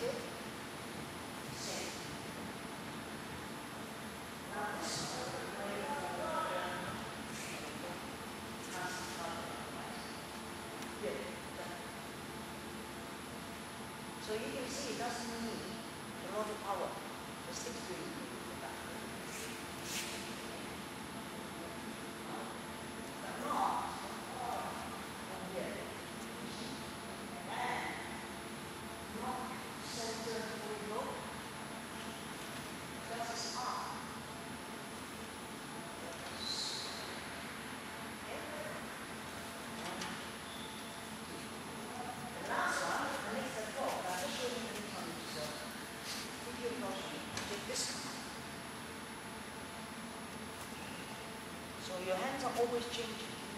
So you can see it doesn't need a lot of power. So your hands are always changing.